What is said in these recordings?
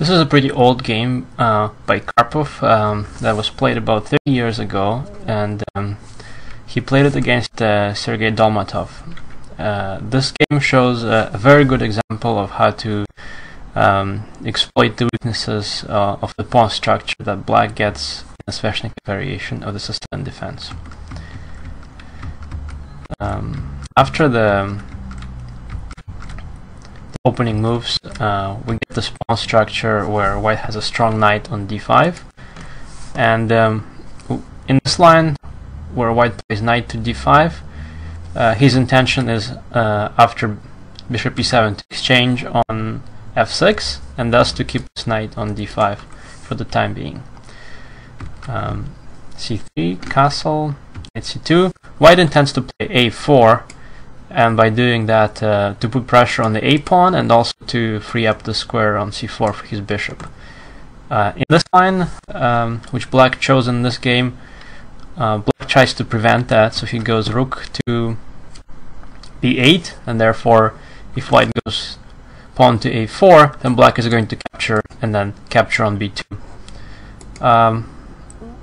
This is a pretty old game uh, by Karpov um, that was played about 30 years ago, and um, he played it against uh, Sergei Dolmatov. Uh, this game shows a, a, very good example of how to um, exploit the weaknesses uh, of the pawn structure that black gets in a Sveshnikov variation of the Sicilian defense. Um, after the opening moves, uh, we get the pawn structure where white has a strong knight on d5. And um, in this line, where white plays knight to d5, uh, his intention is uh, after bishop e7 to exchange on f6, and thus to keep his knight on d5 for the time being. Um, c3, castle, knight c2. White intends to play a4, and by doing that uh, to put pressure on the a pawn and also to free up the square on c4 for his bishop. Uh, in this line, um, which black chose in this game, uh, black tries to prevent that, so he goes rook to b8, and therefore if white goes pawn to a4, then black is going to capture and then capture on b2. Um,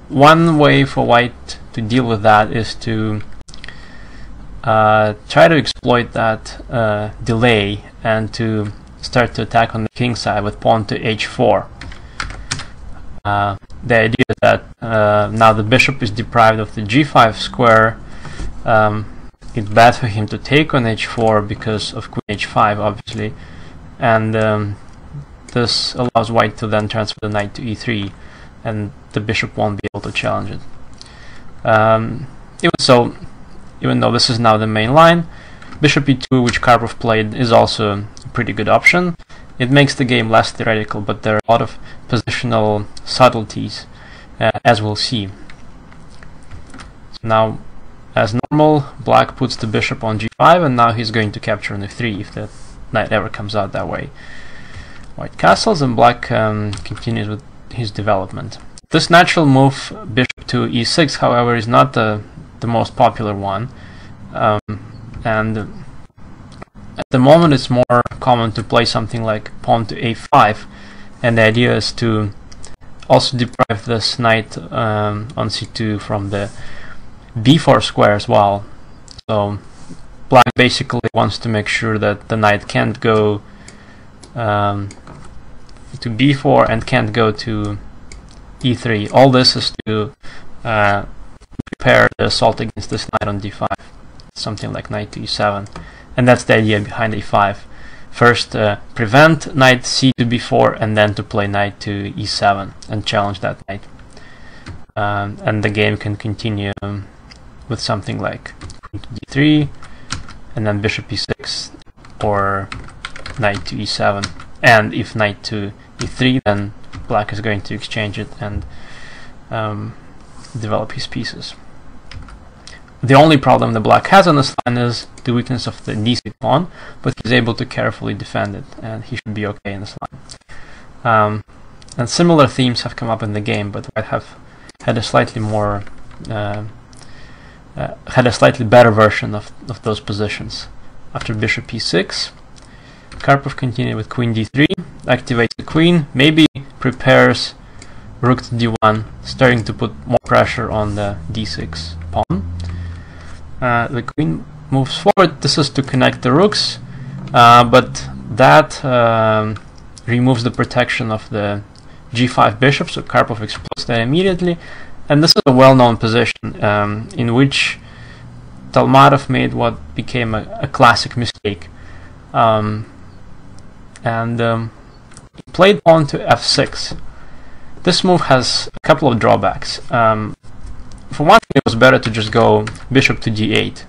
one way for white to deal with that is to uh, try to exploit that uh, delay and to start to attack on the king side with pawn to h4. Uh, the idea is that uh, now the bishop is deprived of the g5 square. Um, it's bad for him to take on h4 because of queen h5, obviously, and um, this allows white to then transfer the knight to e3, and the bishop won't be able to challenge it. Um, even so, even though this is now the main line. Bishop e2, which Karpov played, is also a pretty good option. It makes the game less theoretical, but there are a lot of positional subtleties, uh, as we'll see. So now, as normal, black puts the bishop on g5, and now he's going to capture on f3 if the knight ever comes out that way. White castles, and black um, continues with his development. This natural move, bishop to e6, however, is not the the most popular one. Um, and at the moment it's more common to play something like pawn to a5 and the idea is to also deprive this knight um, on c2 from the b4 square as well. So black basically wants to make sure that the knight can't go um, to b4 and can't go to e3. All this is to uh, the assault against this knight on d5, something like knight to e7. And that's the idea behind a5. First, uh, prevent knight c to b4, and then to play knight to e7 and challenge that knight. Um, and the game can continue with something like queen to d3, and then bishop e6, or knight to e7. And if knight to e3, then black is going to exchange it and um, develop his pieces. The only problem the black has on this line is the weakness of the d6 pawn, but he's able to carefully defend it, and he should be okay in this line. Um, and similar themes have come up in the game, but white have had a slightly more uh, uh, had a slightly better version of, of those positions. After bishop e6, Karpov continued with queen d3, activates the queen, maybe prepares rook to d1, starting to put more pressure on the d6 pawn. Uh, the queen moves forward. This is to connect the rooks, uh, but that um, removes the protection of the g5 bishop, so Karpov exploits that immediately. And this is a well-known position um, in which Dolmatov made what became a, a classic mistake. Um, and um, played pawn to f6. This move has a couple of drawbacks. Um, for one thing, it was better to just go bishop to d8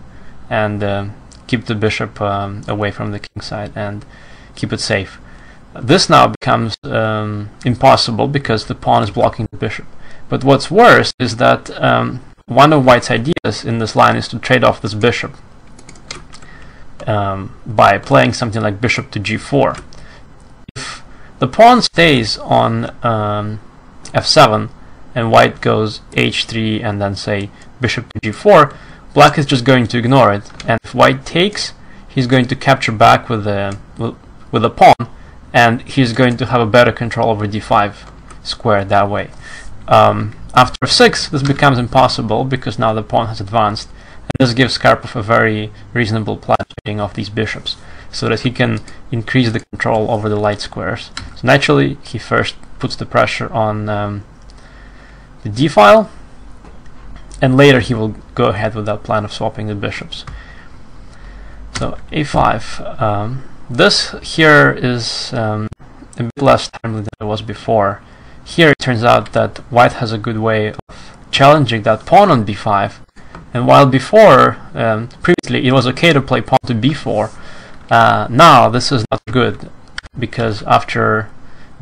and uh, keep the bishop um, away from the king side and keep it safe. This now becomes um, impossible because the pawn is blocking the bishop. But what's worse is that um, one of white's ideas in this line is to trade off this bishop um, by playing something like bishop to g4. If the pawn stays on um, f7 and white goes h3 and then say bishop to g4, black is just going to ignore it. And if white takes, he's going to capture back with the with the pawn, and he's going to have a better control over d5 square that way. Um, after f6, this becomes impossible because now the pawn has advanced, and this gives Karpov a very reasonable plan of these bishops, so that he can increase the control over the light squares. So naturally, he first puts the pressure on um, the d file, and later he will go ahead with that plan of swapping the bishops. So a5. Um, this here is um, a bit less timely than it was before. Here it turns out that white has a good way of challenging that pawn on b5, and while before, um, previously, it was okay to play pawn to b4, uh, now this is not good, because after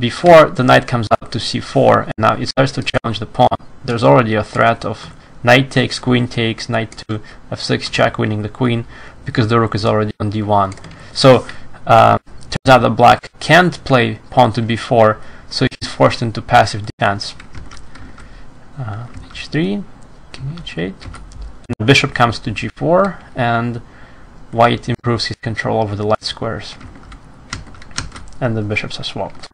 b4, the knight comes up to c4, and now it starts to challenge the pawn. There's already a threat of knight takes, queen takes, knight to f6 check, winning the queen, because the rook is already on d1. So, uh, turns out that black can't play pawn to b4, so he's forced into passive defense. Uh, h3, king h8. And the bishop comes to g4, and white improves his control over the light squares. And the bishops are swapped.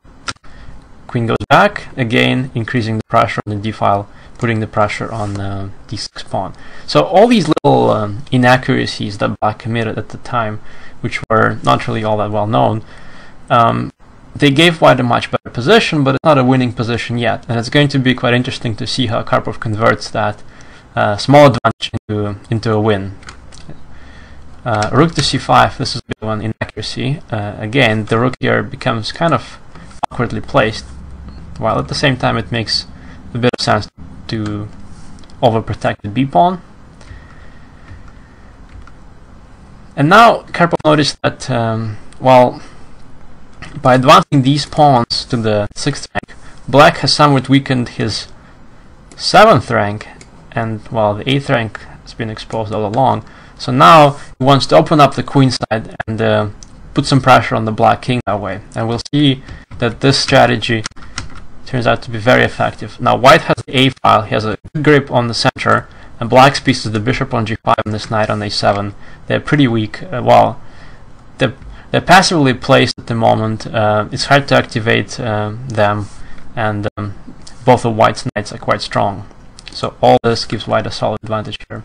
Queen goes back, again increasing the pressure on the d file, putting the pressure on uh, d6 pawn. So all these little um, inaccuracies that black committed at the time, which were not really all that well known, um, they gave White a much better position, but it's not a winning position yet. And it's going to be quite interesting to see how Karpov converts that uh, small advantage into, into a win. Uh, rook to c5, this is a big one inaccuracy. Uh, again, the rook here becomes kind of awkwardly placed, while at the same time it makes a bit of sense to overprotect the b-pawn. And now Karpov noticed that, um, well, by advancing these pawns to the 6th rank, black has somewhat weakened his 7th rank, and well, the 8th rank has been exposed all along. So now he wants to open up the queen side and uh, put some pressure on the black king that way. And we'll see that this strategy turns out to be very effective. Now white has the a file, he has a good grip on the center, and black's pieces, the bishop on g5 and this knight on a7, they're pretty weak. Uh, well, they're they're passively placed at the moment. Uh, it's hard to activate uh, them, and um, both the white's knights are quite strong. So all this gives white a solid advantage here.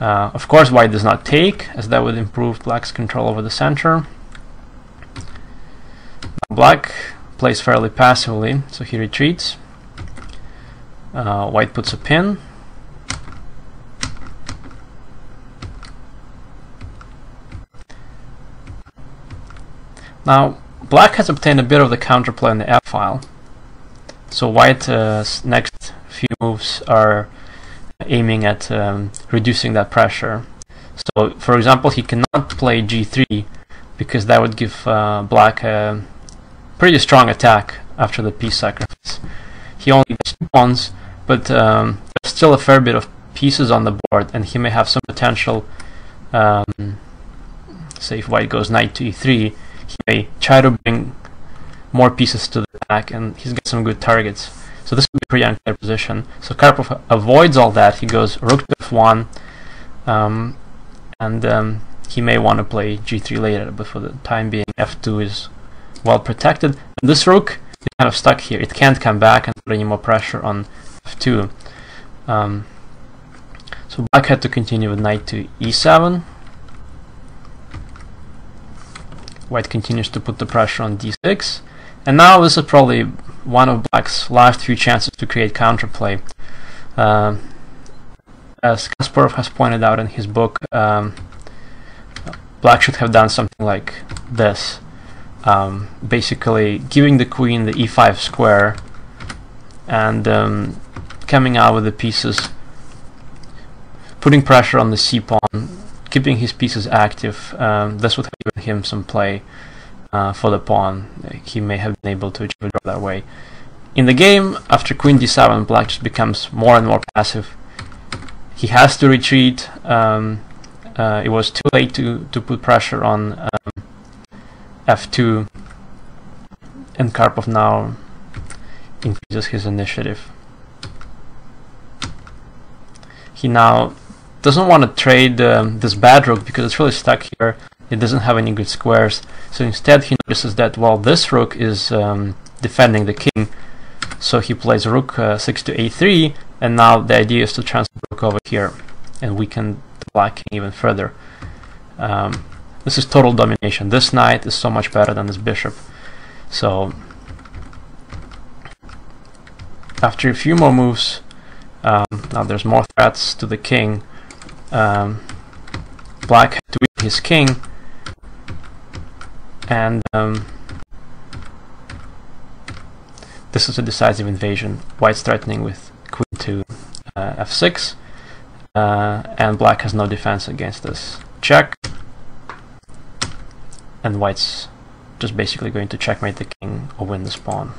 Uh, of course, white does not take, as that would improve black's control over the center. Black plays fairly passively, so he retreats. Uh, white puts a pin, Now, black has obtained a bit of the counterplay on the f file. So white's uh, next few moves are aiming at um, reducing that pressure. So, for example, he cannot play g3 because that would give uh, black a pretty strong attack after the piece sacrifice. He only gets two pawns, but um, there's still a fair bit of pieces on the board, and he may have some potential. Um, say if white goes knight to e3, he may try to bring more pieces to the back, and he's got some good targets. So this would be a pretty unclear position. So Karpov avoids all that. He goes rook to f1, um, and um, he may want to play g3 later, but for the time being, f2 is well protected. And this rook is kind of stuck here. It can't come back and put any more pressure on f2. Um, so black had to continue with knight to e7. White continues to put the pressure on d6. And now this is probably one of Black's last few chances to create counterplay. Uh, as Kasparov has pointed out in his book, um, Black should have done something like this. Um, basically giving the queen the e5 square and um, coming out with the pieces, putting pressure on the c pawn, keeping his pieces active. Um, this would have given him some play uh, for the pawn. He may have been able to achieve that way. In the game, after queen d7, black just becomes more and more passive. He has to retreat. Um, uh, it was too late to, to put pressure on um, f2, and Karpov now increases his initiative. He now doesn't want to trade um, this bad rook because it's really stuck here. it doesn't have any good squares. So instead he notices that while this rook is um, defending the king, so he plays rook uh, 6 to a3, and now the idea is to transfer rook over here and weaken the black king even further. Um, this is total domination. This knight is so much better than this bishop. So after a few more moves, um, now there's more threats to the king. Um, black had to win his king, and um, this is a decisive invasion. White's threatening with queen to uh, f6, uh, and black has no defense against this. Check, and white's just basically going to checkmate the king or win the pawn.